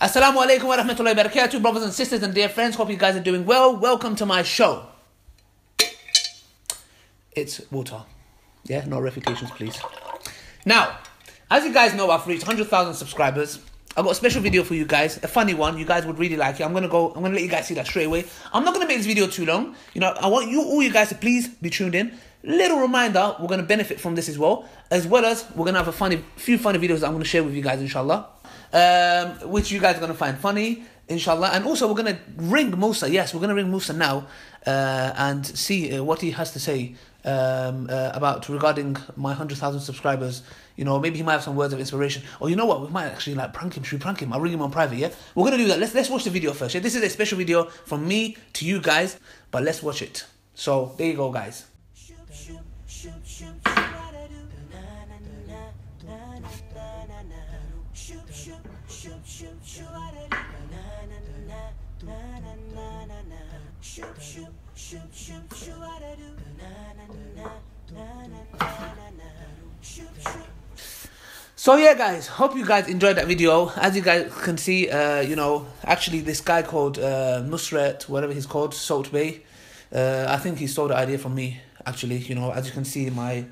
Assalamu alaikum wa rahmatullahi wa barakatuh, brothers and sisters and dear friends. Hope you guys are doing well. Welcome to my show. It's water. Yeah, no refutations, please. Now, as you guys know, I've reached 100,000 subscribers. I've got a special video for you guys, a funny one. You guys would really like it. I'm gonna go. I'm gonna let you guys see that straight away. I'm not gonna make this video too long. You know, I want you all you guys to please be tuned in. Little reminder, we're gonna benefit from this as well, as well as we're gonna have a funny, few funny videos that I'm gonna share with you guys, inshallah, um, which you guys are gonna find funny, inshallah. And also, we're gonna ring Musa. Yes, we're gonna ring Musa now uh, and see uh, what he has to say um, uh, about regarding my hundred thousand subscribers. You know, maybe he might have some words of inspiration. Or you know what, we might actually like prank him. Should we prank him? I'll ring him on private. Yeah, we're gonna do that. Let's let's watch the video first. Yeah, this is a special video from me to you guys, but let's watch it. So there you go, guys. So yeah, guys, hope you guys enjoyed that video. As you guys can see, uh, you know, actually this guy called uh, Nusret, whatever he's called, Salt Bae, uh, I think he stole the idea from me. Actually, you know, as you can see, my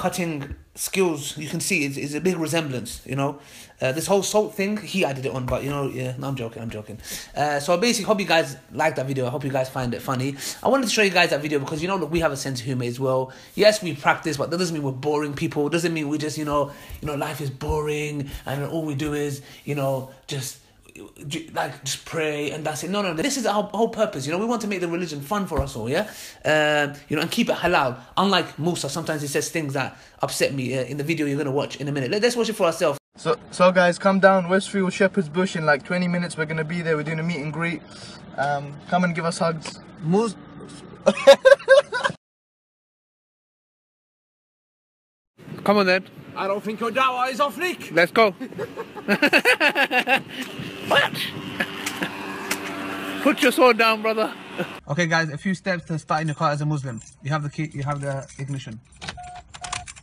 cutting skills, you can see, it's, it's a big resemblance. You know, uh, this whole salt thing, he added it on, but you know, yeah, no, I'm joking, I'm joking. Uh, so basically, hope you guys like that video. I hope you guys find it funny. I wanted to show you guys that video because you know, look, we have a sense of humor as well. Yes, we practice, but that doesn't mean we're boring people. It doesn't mean we just, you know, you know, life is boring and all we do is, you know, just like just pray and that's it. No, no, this is our whole purpose. You know, we want to make the religion fun for us all. Yeah, uh, you know, and keep it halal. Unlike Musa, sometimes he says things that upset me uh, in the video you're gonna watch in a minute. Let's watch it for ourselves. So, so guys, come down Westfield Shepherd's Bush in like 20 minutes. We're gonna be there. We're doing a meet and greet. Um, come and give us hugs. Mus. Come on then. I don't think your dawah is off, Nick. Let's go. what? Put your sword down, brother. Okay, guys, a few steps to starting your car as a Muslim. You have the key, you have the ignition.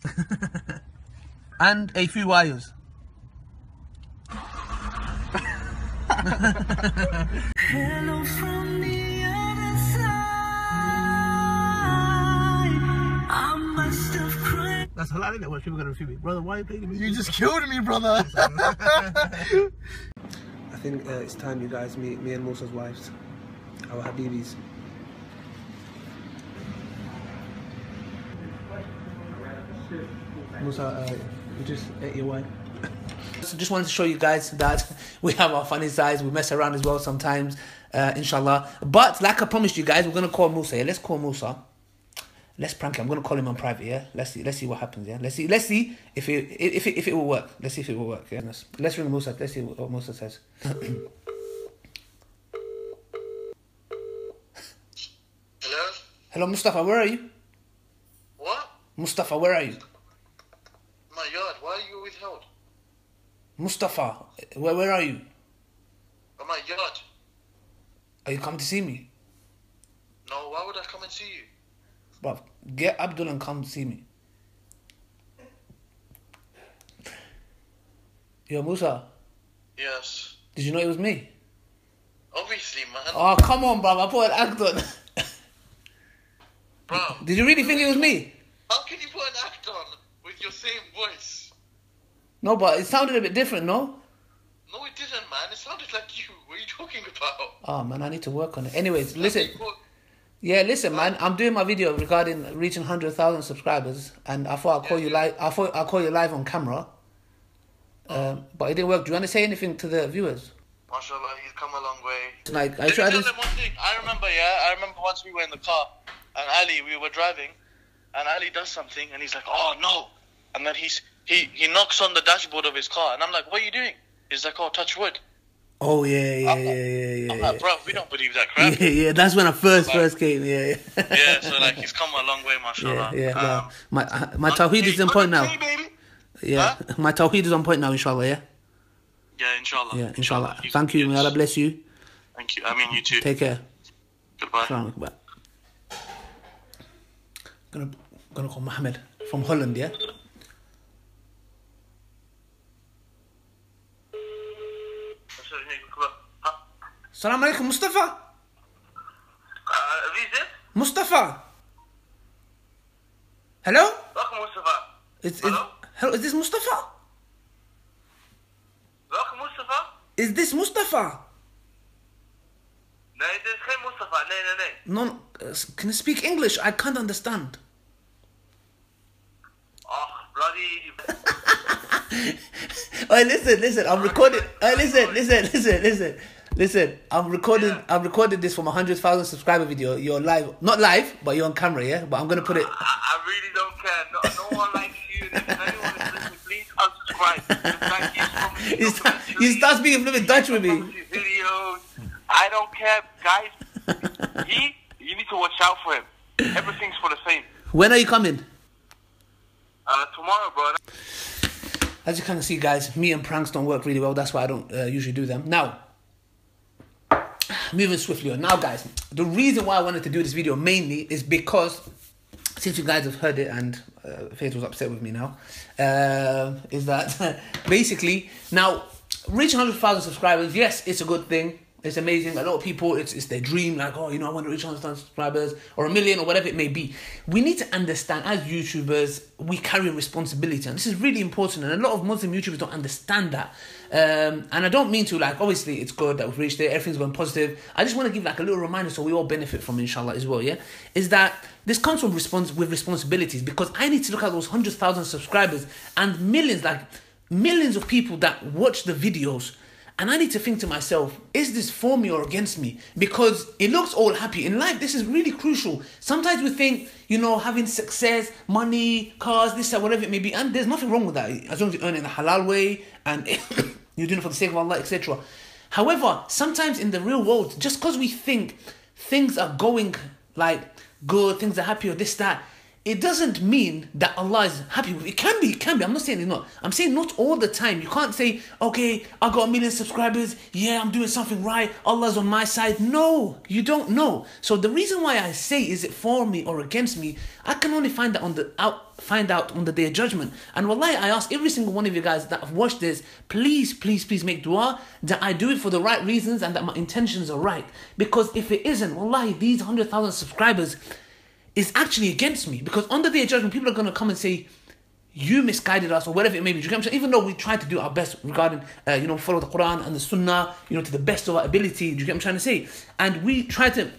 and a few wires. Hello from the other side. I must have cried. That's halal, isn't it? What people gonna refute me, brother? Why are you playing me? You just killed me, brother. Think uh, it's time, you guys, me, me and Musa's wives, our Habibis. Musa, uh, you just ate your wine. So just wanted to show you guys that we have our funny sides. We mess around as well sometimes, uh, inshallah. But like I promised you guys, we're gonna call Musa. Yeah? Let's call Musa. Let's prank him. I'm gonna call him on private. Yeah. Let's see. Let's see what happens. Yeah. Let's see. Let's see if it if it, if it will work. Let's see if it will work. Yeah. Let's, let's ring Musa. Let's see what Musa says. Hello? Hello, Mustafa. Where are you? What? Mustafa, where are you? My yard, why are you withheld? Mustafa, where where are you? Oh, my yard. Are you coming to see me? No, why would I come and see you? Bro, get Abdul and come see me. Yo, Musa, Yes. did you know it was me? Obviously, man. Oh, come on, bro. I put an act on. Bro, Did you really think it was me? how can you put an act on with your same voice? No, but it sounded a bit different, no? No, it didn't, man. It sounded like you. What are you talking about? Oh, man, I need to work on it. Anyways, listen. Yeah, listen, man. I'm doing my video regarding reaching 100,000 subscribers, and I thought I'd call you live. I thought I'd call you live on camera. Um, but it didn't work. Do you want to say anything to the viewers? Mashallah, he's come a long way. Like, I tried tell them one thing. I remember, yeah, I remember once we were in the car, and Ali, we were driving, and Ali does something, and he's like, "Oh no!" And then he's he he knocks on the dashboard of his car, and I'm like, "What are you doing?" He's like, "Oh, touch wood." Oh yeah, yeah, I'm yeah, like- yeah, yeah, I'm yeah. like, "Bro, we don't believe that crap." Yeah, yeah, that's when I first Like- first came. Yeah, yeah. yeah, so like he's come a long way, yeah, mashallah. yeah. Um, well, my uh, my tawheed is on point now. Baby. Yeah, my tawheed is on point now. Inshallah. Yeah, Yeah, inshallah. yeah. Inshallah. He's- Thank you. May. Allah bless you. Thank you. I mean, you too. Take care. Goodbye. Alaikum. Gonna gonna call Mohammed from Holland. Yeah. So, hey, Huh? Salam alaikum, Mustafa. Wie is dit? Mustafa. Hello? Welke Mustafa? Is, is, Hello? hello, is this Mustafa? Welke Mustafa? Is this Mustafa? Nee, dit is geen Mustafa. Nee, nee, nee. No, uh, can you speak English? I can't understand. Ach, bloody. Hey, listen, listen. I'm recording. Hey, listen, listen, listen, listen, listen. I'm recording. Yeah. I'm recording this from a hundred thousand subscriber video. You're live, not live, but you're on camera, yeah. But I'm gonna put it. I, I really don't care. No, no one likes you. If anyone is listening, please unsubscribe. This guy keeps promising You start, you start speaking fluent Dutch with me. videos. I don't care, guys. he, you need to watch out for him. Everything's for the same. When are you coming? Uh, tomorrow, bro. As you kind of see, guys, me and pranks don't work really well. That's why I don't uh, usually do them. Now, moving swiftly on. Now, guys, the reason why I wanted to do this video mainly is because since you guys have heard it and uh, Faith was upset with me now, uh, is that basically now reaching 100,000 subscribers, yes, it's a good thing. It's amazing. A lot of people, it's, it's their dream, like, oh, you know, I want to reach 100,000 subscribers or a million or whatever it may be. We need to understand as YouTubers, we carry a responsibility. And this is really important. And a lot of Muslim YouTubers don't understand that. Um, and I don't mean to, like, obviously, it's good that we've reached it, everything's going positive. I just want to give, like, a little reminder so we all benefit from inshallah, as well, yeah? Is that this comes from respons- with responsibilities because I need to look at those 100,000 subscribers and millions, like, millions of people that watch the videos and I need to think to myself, is this for me or against me? Because it looks all happy. In life, this is really crucial. Sometimes we think, you know, having success, money, cars, this, that, whatever it may be, and there's nothing wrong with that as long as you earn it in a halal way and you're doing it for the sake of Allah, etc. However, sometimes in the real world, just because we think things are going like good, things are happy or this, that, it doesn't mean that Allah is happy with it. Can be, it can be. I'm not saying it's not. I'm saying not all the time. You can't say, okay, I got a million subscribers. Yeah, I'm doing something right. Allah's on my side. No, you don't know. So the reason why I say is it for me or against me, I can only find that on the out find out on the day of judgment. And wallahi, I ask every single one of you guys that have watched this, please, please, please make dua that I do it for the right reasons and that my intentions are right. Because if it isn't, wallahi, these 100,000 subscribers, is actually against me because on the day of judgment, people are going to come and say, you misguided us or whatever it may be. Even though we try to do our best regarding, uh, you know, follow the Quran and the Sunnah, you know, to the best of our ability. Do you get what I'm trying to say? And we try to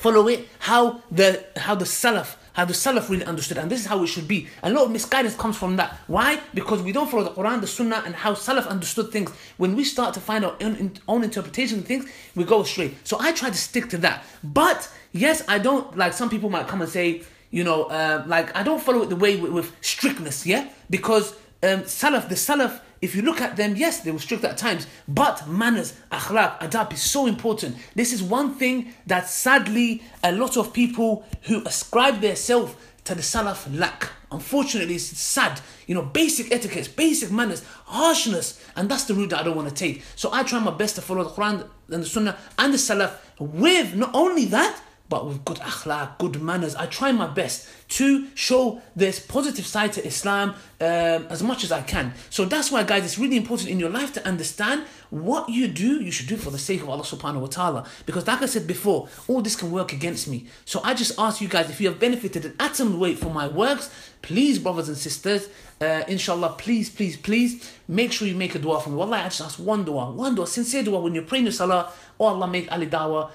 follow it how the how the Salaf how the Salaf really understood, and this is how it should be. A lot of misguidance comes from that. Why? Because we don't follow the Quran, the Sunnah, and how Salaf understood things. When we start to find our own, own interpretation of things, we go astray. So I try to stick to that. But yes, I don't like some people might come and say, you know, uh, like I don't follow it the way with, with strictness, yeah, because um, Salaf, the Salaf, if you look at them, yes, they were strict at times, but manners, akhlaq, adab is so important. This is one thing that sadly a lot of people who ascribe their self to the Salaf lack. Unfortunately, it's sad. You know, basic etiquettes, basic manners, harshness, and that's the route that I don't want to take. So I try my best to follow the Quran and the Sunnah and the Salaf with not only that, but with good akhlaq, good manners. I try my best to show this positive side to Islam um, as much as I can. So that's why, guys, it's really important in your life to understand what you do, you should do for the sake of Allah subhanahu wa ta'ala. Because, like I said before, all this can work against me. So I just ask you guys if you have benefited an atom weight from my works, please, brothers and sisters, uh, inshallah, please, please, please make sure you make a dua for me. Wallahi, I just ask one dua, one dua, sincere dua when you're praying your salah. Oh Allah, make Ali Dawah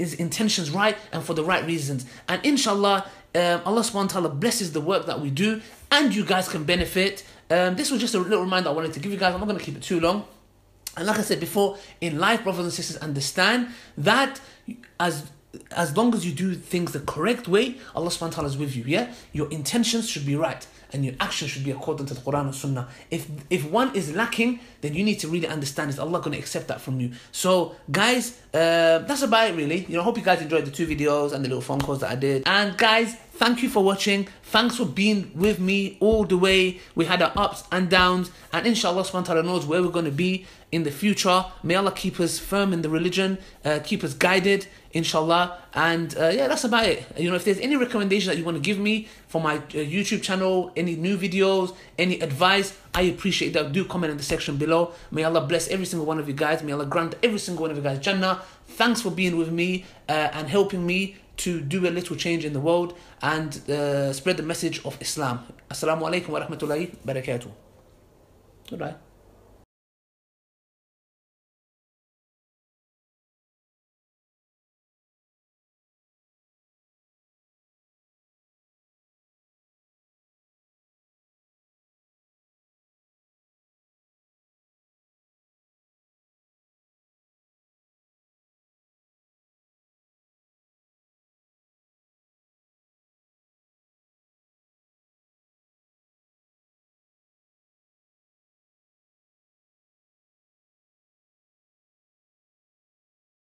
his intentions right and for the right reasons. And inshallah, um, Allah subhanahu wa ta'ala blesses the work that we do and you guys can benefit. Um, this was just a little reminder I wanted to give you guys. I'm not going to keep it too long. And like I said before, in life, brothers and sisters, understand that as as long as you do things the correct way, Allah subhanahu wa ta'ala is with you. Yeah? Your intentions should be right and your actions should be according to the Quran and Sunnah. If if one is lacking, then you need to really understand is Allah going to accept that from you. So guys, uh, that's about it really. You know, I hope you guys enjoyed the two videos and the little phone calls that I did. And guys, Thank you for watching. Thanks for being with me all the way. We had our ups and downs, and inshallah, subhanahu knows where we're going to be in the future. May Allah keep us firm in the religion, uh, keep us guided, inshallah. And uh, yeah, that's about it. You know, if there's any recommendation that you want to give me for my uh, YouTube channel, any new videos, any advice, I appreciate that. Do comment in the section below. May Allah bless every single one of you guys. May Allah grant every single one of you guys Jannah. Thanks for being with me uh, and helping me to do a little change in the world and uh, spread the message of Islam. Assalamu alaikum wa rahmatullahi barakatuh. Goodbye.